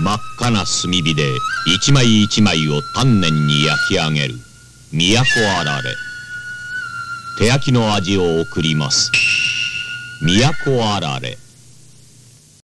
真っ赤な炭火で一枚一枚を丹念に焼き上げる。都あられ。手焼きの味を送ります。都あられ。